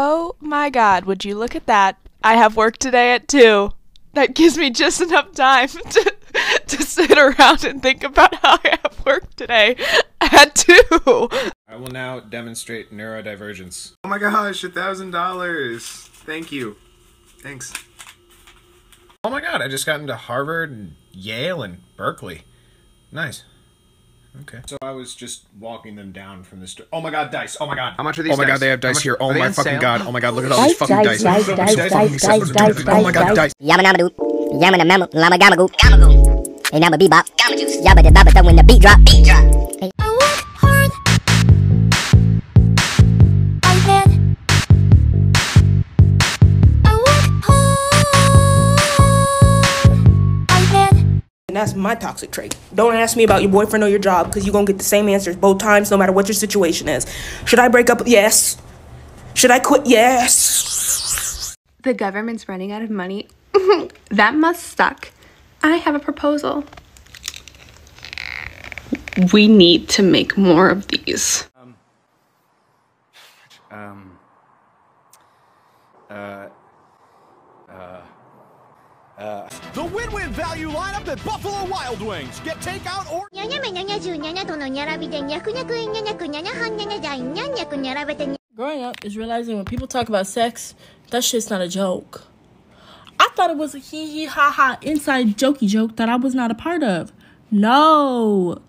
Oh my god, would you look at that? I have work today at 2. That gives me just enough time to, to sit around and think about how I have work today at 2. I will now demonstrate neurodivergence. Oh my gosh, a thousand dollars. Thank you. Thanks. Oh my god, I just got into Harvard and Yale and Berkeley. Nice. Okay. So I was just walking them down from the store. Oh my god, dice. Oh my god. How much are these Oh my dice? god, they have dice here. Oh my fucking sale? god. Oh my god, look at all these fucking Dice, fucking dice, dice. dice, dice, dice, dice, dice, Oh my god, dice. dice. Yamma namma doo. Yamma namma lama gamma goo. Gamma goo. Hey namma bebop. Gamma juice. Yabba da babba da when the beat drop. Beat drop. Hey. That's my toxic trait. Don't ask me about your boyfriend or your job because you're going to get the same answers both times, no matter what your situation is. Should I break up? Yes. Should I quit? Yes. The government's running out of money. that must suck. I have a proposal. We need to make more of these. Um. Uh. Uh. The win-win value lineup at Buffalo Wild Wings. Get takeout or にゃにゃめにゃにゃじゅうにゃにゃとのにゃらびでにゃくにゃくいにゃにゃくにゃにゃはんにゃにゃじゃいにゃにゃくにゃらべてに Growing up is realizing when people talk about sex, that shit's not a joke. I thought it was a hee hee ha ha inside jokey joke that I was not a part of. No.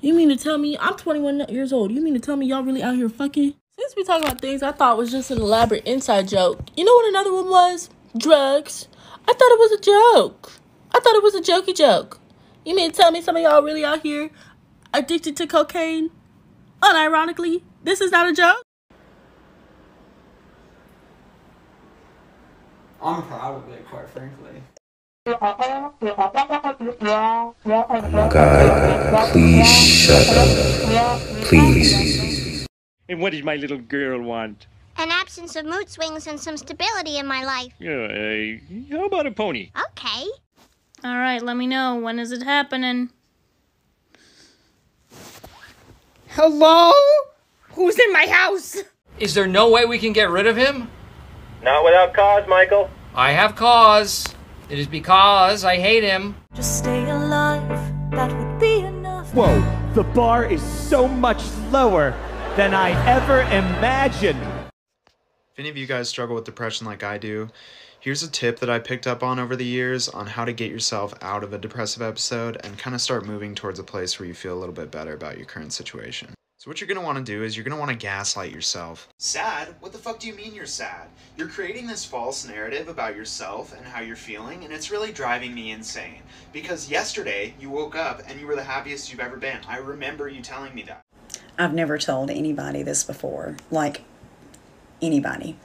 You mean to tell me I'm 21 years old? You mean to tell me y'all really out here fucking? Since we talk about things I thought was just an elaborate inside joke, you know what another one was? Drugs. I thought it was a joke. I thought it was a jokey joke. You mean to tell me some of y'all really out here addicted to cocaine? Unironically, this is not a joke? I'm proud of it, quite frankly. Oh God, please shut up. Please. And what does my little girl want? An absence of mood swings and some stability in my life. Uh, how about a pony? Okay. All right, let me know. When is it happening? Hello? Who's in my house? Is there no way we can get rid of him? Not without cause, Michael. I have cause. It is because I hate him. Just stay alive, that would be enough. Whoa, the bar is so much lower than I ever imagined. Any of you guys struggle with depression like I do, here's a tip that I picked up on over the years on how to get yourself out of a depressive episode and kind of start moving towards a place where you feel a little bit better about your current situation. So what you're want to do is you're going to want to gaslight yourself. Sad? What the fuck do you mean you're sad? You're creating this false narrative about yourself and how you're feeling, and it's really driving me insane. Because yesterday you woke up and you were the happiest you've ever been. I remember you telling me that. I've never told anybody this before, like anybody.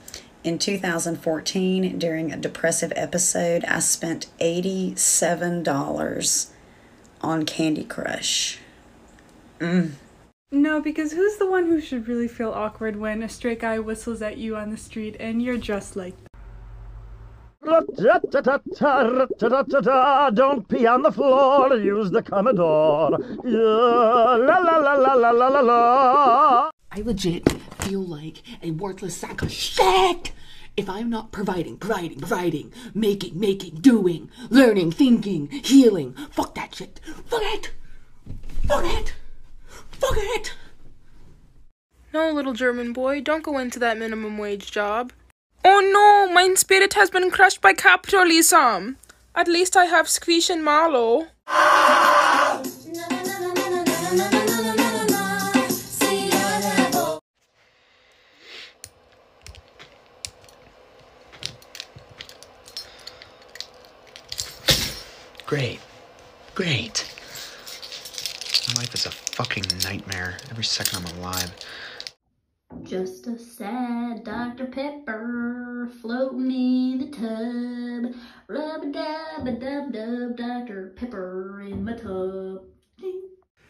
In 2014, during a depressive episode, I spent $87 on Candy Crush. Mm. No, because who's the one who should really feel awkward when a straight guy whistles at you on the street and you're dressed like Don't pee on the floor, use the Commodore. Yeah, la la la la la la la la. I legit feel like a worthless sack of shit if I'm not providing, providing, providing, making, making, doing, learning, thinking, healing. Fuck that shit. Fuck it. Fuck it. Fuck it. No, little German boy, don't go into that minimum wage job. Oh no, my spirit has been crushed by capitalism. At least I have Squish and Marlow. Great. Great. My life is a fucking nightmare every second I'm alive. Just a sad Dr. Pepper floating in the tub. Rub a dub a dub dub Dr. Pepper in my tub.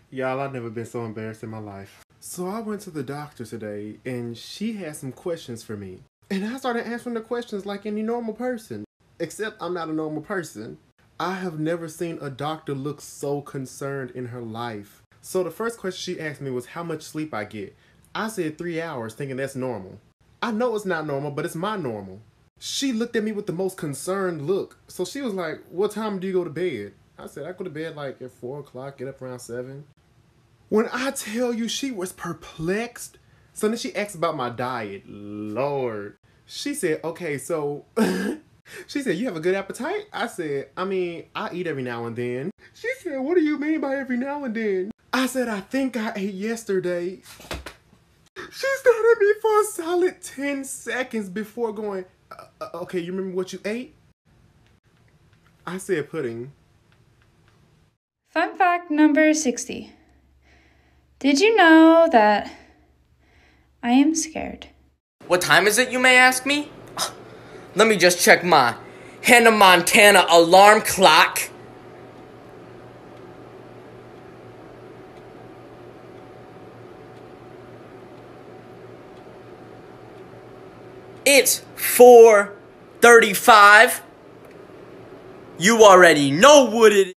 Y'all, I've never been so embarrassed in my life. So I went to the doctor today and she had some questions for me. And I started answering the questions like any normal person. Except I'm not a normal person. I have never seen a doctor look so concerned in her life. So the first question she asked me was how much sleep I get. I said three hours, thinking that's normal. I know it's not normal, but it's my normal. She looked at me with the most concerned look. So she was like, What time do you go to bed? I said, I go to bed like at 4 o'clock, get up around 7. When I tell you she was perplexed, so then she asked about my diet. Lord. She said, Okay, so. she said, You have a good appetite? I said, I mean, I eat every now and then. She said, What do you mean by every now and then? I said, I think I ate yesterday. She stared at me for a solid 10 seconds before going, uh, uh, okay, you remember what you ate? I said pudding. Fun fact number 60. Did you know that I am scared? What time is it, you may ask me? Let me just check my Hannah Montana alarm clock. It's 4:35. You already know what it